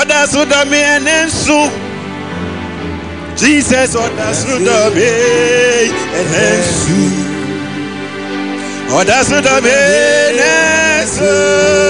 Ọ̀dà sódà mi ẹni sùn. Jesus ọ̀dà sódà mi ẹni ń sùn. Ọ̀dà mi ẹni sùn.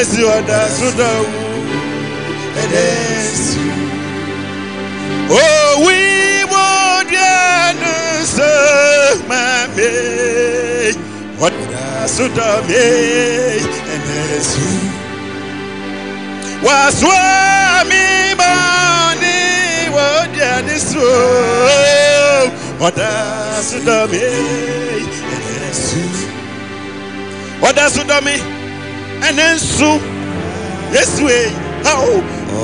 sódà yéésù ọ̀dà sódà mẹ́ẹ̀ẹ́nẹ́ so ọ̀dà sódà wú ẹ̀nẹ́ so yéésù ọ̀dà sódà wú ẹ̀nẹ́ so òwì mọ̀ọ́dẹ́ ẹ̀nẹ́ so mami ọ̀dà sódà mẹ́ẹ̀ẹ́nẹ́ so waswami bani wodiani so ọ̀dà sudami ẹnẹsu sudami ẹnẹsu yesu eyi awo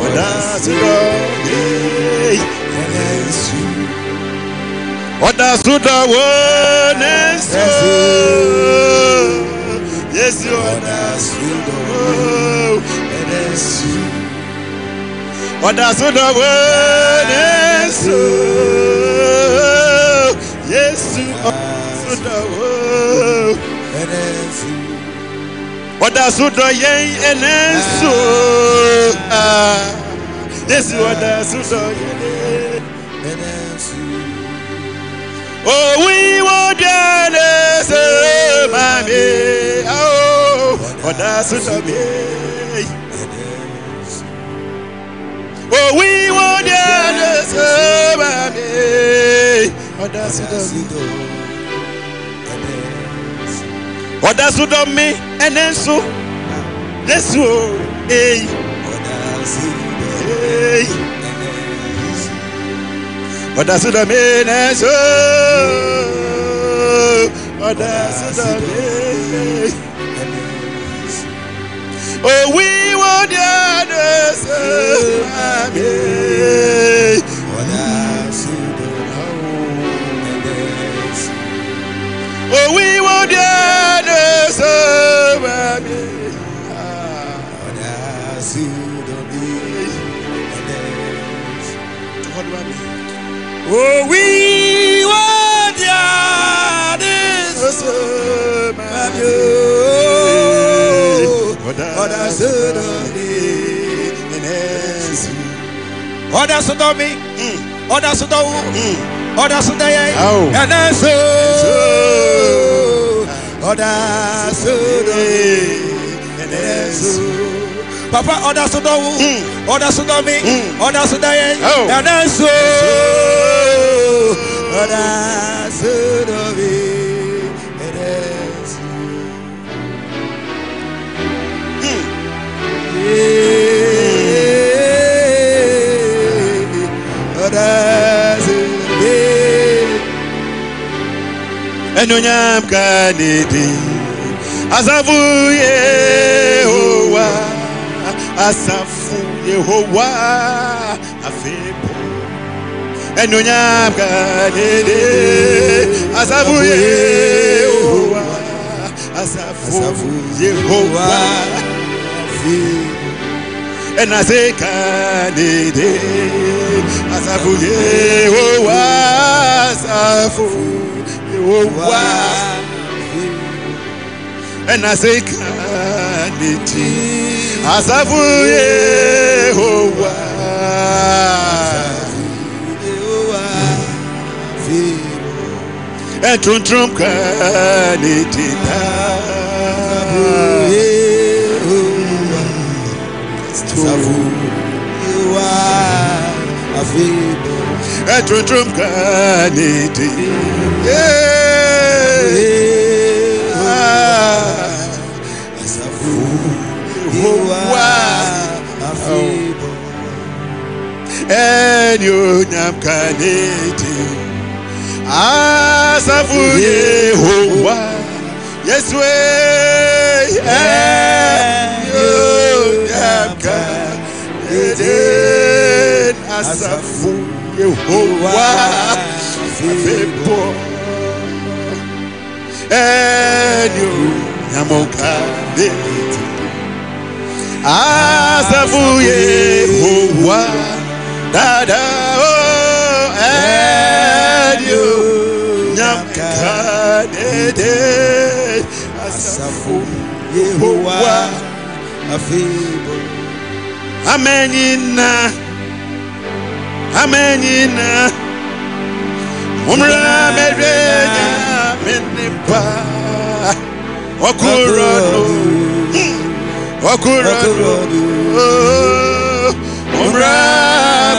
ọ̀dà sudami ẹnẹsu ọ̀dà sudawo ẹnẹsu yesu ọ̀dà sudawo ẹnẹsu ọ̀dà sódọ̀wọ́ ẹ̀ẹ́dẹ́sọ yéésù ọ̀dà sódọ̀wọ́ ẹ̀ẹ́dẹ́sọ ọ̀dà sódọ̀ yẹn ẹ̀ẹ́dẹ́sọ yéésù ọ̀dà sódọ̀ yẹn ẹ̀ẹ́dẹ́sọ òwì wọ́dà ẹ̀ẹ́dẹ́sọ mami ọ̀dà sódọ̀ mi. òwì wọ́n dé ẹ̀dẹ̀ sọ́ba mi. ọ̀dà sùdọ̀ mi. Ọ̀dà sùdọ̀ mi ẹni nsú lẹ́sù o. èyí. èyí. ọ̀dà sùdọ̀ mi ẹni nsú. ọ̀dà sùdọ̀ mi. òwì wọ́n dé ẹ̀dẹ̀ sọ́ba mi. òwì wọ́n dé ẹ̀dẹ̀ òwì wọ́n dé ẹ̀dẹ̀ sọ́ba mi. ọ̀dà sọ́dọ̀ mi. ọ̀dà sọ̀dọ̀ mi ọ̀dà sọ̀dọ̀ wù ọ̀dà sọ̀dọ̀ yẹ ẹ̀nà so ọ̀dà sọ̀dọ̀ ẹ̀nà so. Papa ọ̀dà sọ̀dọ̀ wù ọ̀dà sọ̀dọ̀ mi ọ̀dà sọ̀dọ̀ yẹ Awo. ẹ̀nà so ọ̀dà sọ̀dọ̀ mi ẹ̀nà so. ọ̀dà sọ̀dọ̀ mi. ẹnunyam kanidi asafu yehowa asafu yehowa afepo ẹnunyam kanidi asafu yehowa asafu yehowa ẹnase kanidi asafu yehowa asafu yehowa ẹnase kanidi asafu yehowa ẹtuntun kanidi ẹtuntun kanidi. asafo yehowa afebɔ ẹni onyam kaneti asafu yehowa yesu onyam kaneti asafu yehowa yehowa dada kaneti asafo yehowa. Afebɔ amenyina amenyina umra medwenya menipa. Wakurano wakurano umra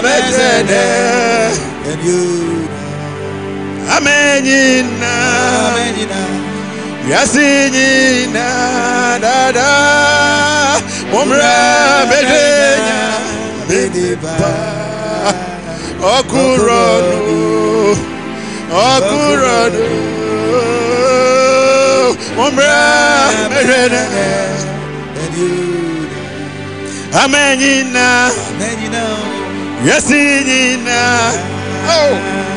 medwenya and you amenyina amenina yasinyina dada umra medwenya menipa ọkùrọ̀nù ọkùrọ̀nù ọmọdé mẹrẹnẹ and you amẹnyina amenina yẹsi nyina ọmọdé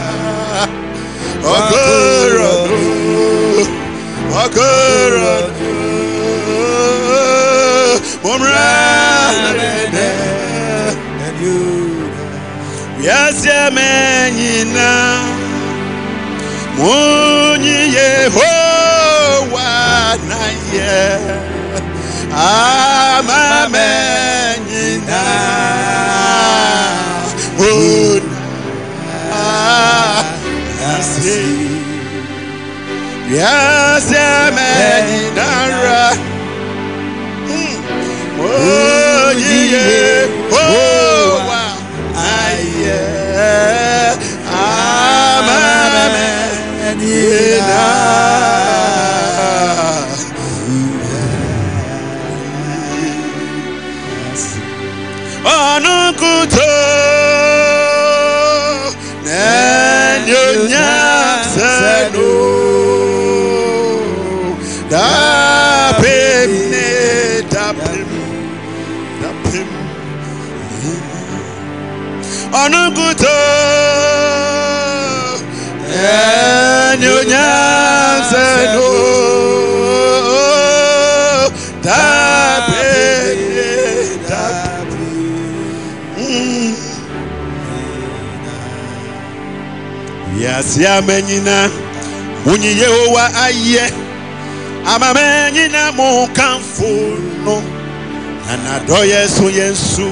mumra medenya menipa okorodo okorodo mumra medenya and you yasyemenyina munyi yehowa naye. Amamenyina una yase yasyemenyinara munyi yehowa oh, oh, naye amamenyina senu dapim ne dapim wiase amanyina wonyi yehowa ayɛ amamanyina mo kamfo no na n'adɔyɛ so yɛ nsu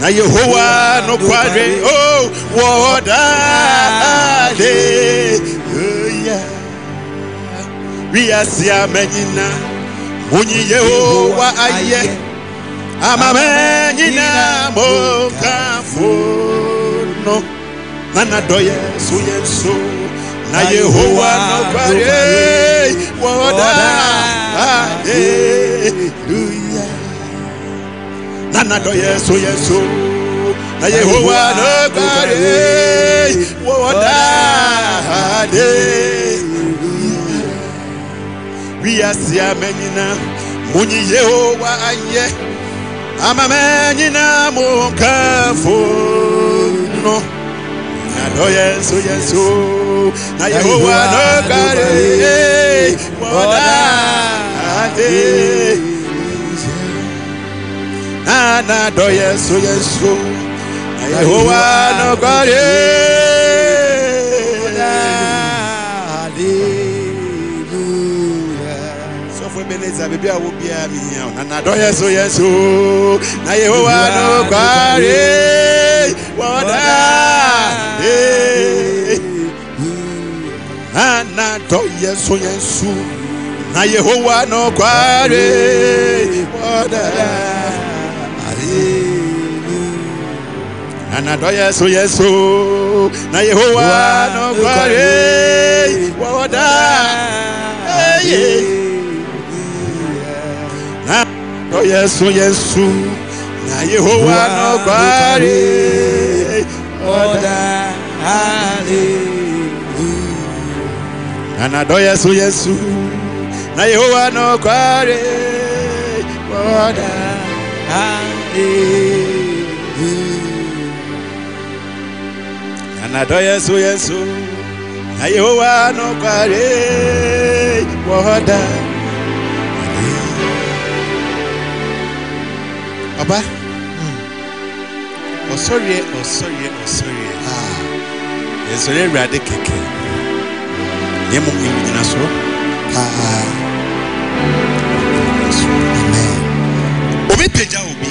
na yehowa nokware o wɔdaade oh, wiase amanyina wonyi yehowa ayɛ amamanyina mo kamfo no na n'adɔyɛ so yɛ nso na yehowa nokware wɔdaade luya na n'adɔyɛ so yɛ nso na yehowa nokware wɔdaade wiase amanyina munyi yehowa ayɛ amamanyina mo nkafo no. Na dɔyɛ nso yɛ nso na yehowa nɔkare wɔda ade. Na na dɔyɛ nso yɛ nso na yehowa nɔkare hallelujah sɔfo ebeneza bisa biribi a wɔ biara mehia wo na nadɔyɛ so yɛ so na yehowa no kware wɔda na nadɔyɛ so yɛ so na yehowa no kware wɔda na nadɔyɛ so yɛ so na yehowa no kware wɔda Eye. Yesu yɛ so na yehowa no kware ɔda na so yɛ so na yehowa no kware ɔda na so yɛ so na yehowa no kware ɔda ɔba ɔsɔreɛ ɔsɔreɛ ɔsɔreɛ yɛsɔre awurade kɛkɛ ne mu ɛgyina so obi pagya obi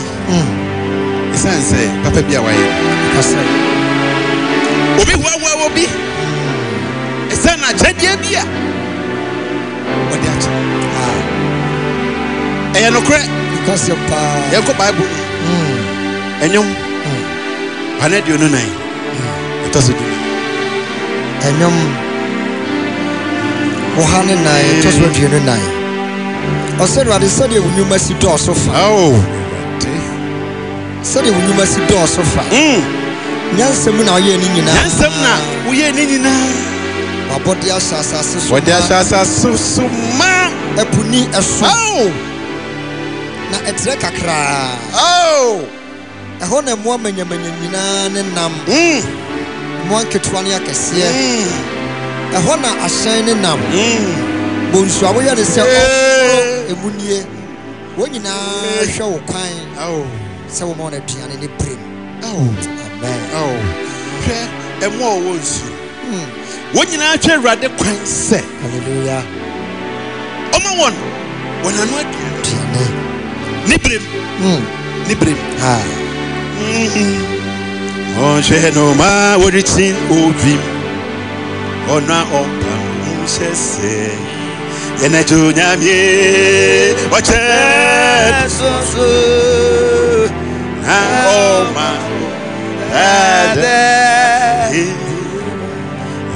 ɛsiane sɛ papa bi a wayɛ obi hoahoa obi ɛsiane akyɛdeɛ bi a wɔde akyɛ ɛyɛ nokorɛ Kase paa. yɛnkɔ bible. Mu ɛnwom hmm. pane aduonu nan. Hmm. Ɛtɔ so du. Ɛnwom ɔha ne nan ɛtɔ so aduonu nan. Ɔsɛ awurade sɛdeɛ wo nnwuma si dɔɔso fa. Ao. Sɛdeɛ wo nnwuma si dɔɔso fa. Hmm. Na ɔyɛɛ ne nyinaa. Nyansɛm na woyɛ ne nyinaa. Wabɔde ahyɛ asase so wɔde ahyɛ asase so ma. Ɛpo ni ɛso. Ao na ɛtrɛ kakraa ao ɛhɔ na mmoa manyamanya nyinaa ne nam. Mm, mmoa nketewa ne akɛseɛ. Mm, ɛhɔ na ahyɛn ne nam. Mm. bonsu a woyɛ ne sɛ ɔkoro emu nie. Wɔn nyinaa hwɛ wo kwan sɛ wɔma wɔn aduane ne berem amen. Hwɛ ɛmu a ɔwɔ nsuo wɔn nyinaa hwɛ awurade kwan sɛ hallelujah. ɔma wɔn wɔn ano aduane aduane ne berem Hmm. ne berem Ah. ɔnhwɛ no ma wɔrekyi ovim ɔno a ɔmpa ho hyɛ sɛ yɛnagyo nyamie ɔkyɛ na ɔma dada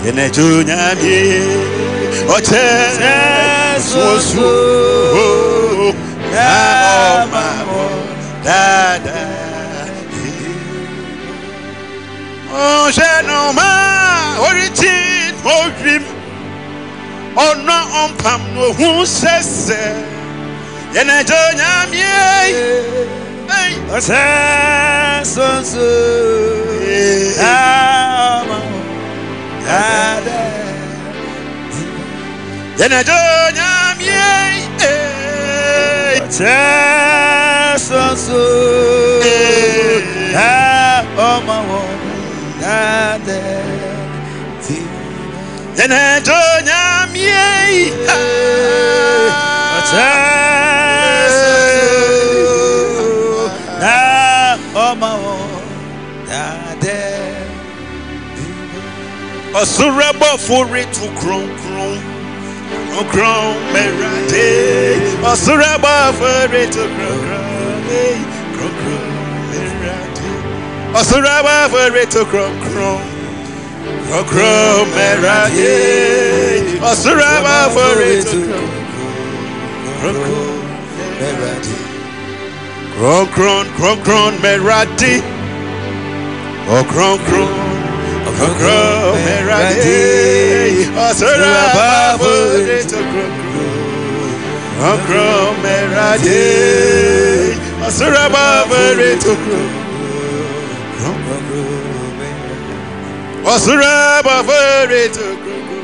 yɛnagyo nyamie ɔkyɛ soso na ɔma dada ɔhyɛ no ma ɔrekyi ɔhwim ɔno ɔmpam no ohu sɛ sɛ yɛnagyo tẹ̀sán so ẹ ọmọ wọn dáadẹ́ tí. ẹnẹjọ nyàmí èyí tẹ̀sán so ẹ ọmọ wọn dáadẹ́ tí. ọ̀sùn rẹ̀ bọ̀ fún rí tu kúrúnkúrún. Mɛrade ɔsoro abɔfo reto kronkron kronkron kronkron mɛrade ɔkronkron kronkron mɛrade ɔsoro abɔfo reto kronkron kronkron mɛrade ɔsoro abɔfo reto kronkron. Ọ̀sùnrẹ́ bọ̀ fèrè tó gbogbo. Ọ̀sùnrẹ́ bọ̀ fèrè tó gbogbo.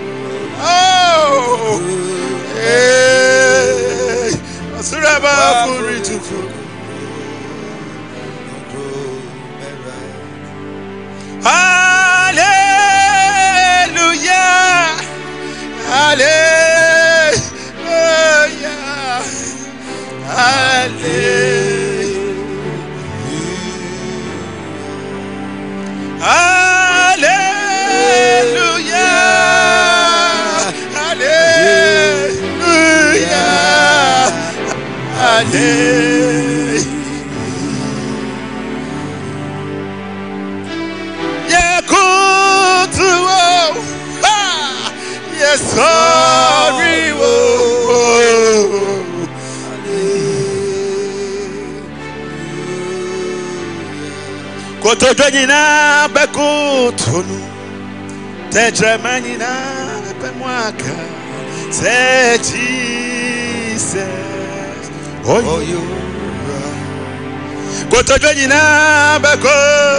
Hallelujah. Hallelujah. Yesori o. Kotodwe nyinaa bɛkoto no, tɛkyerɛma nyinaa bɛmu aka sɛ Jesus. Oh, Oh, you. kotodwe nyinaa bɛko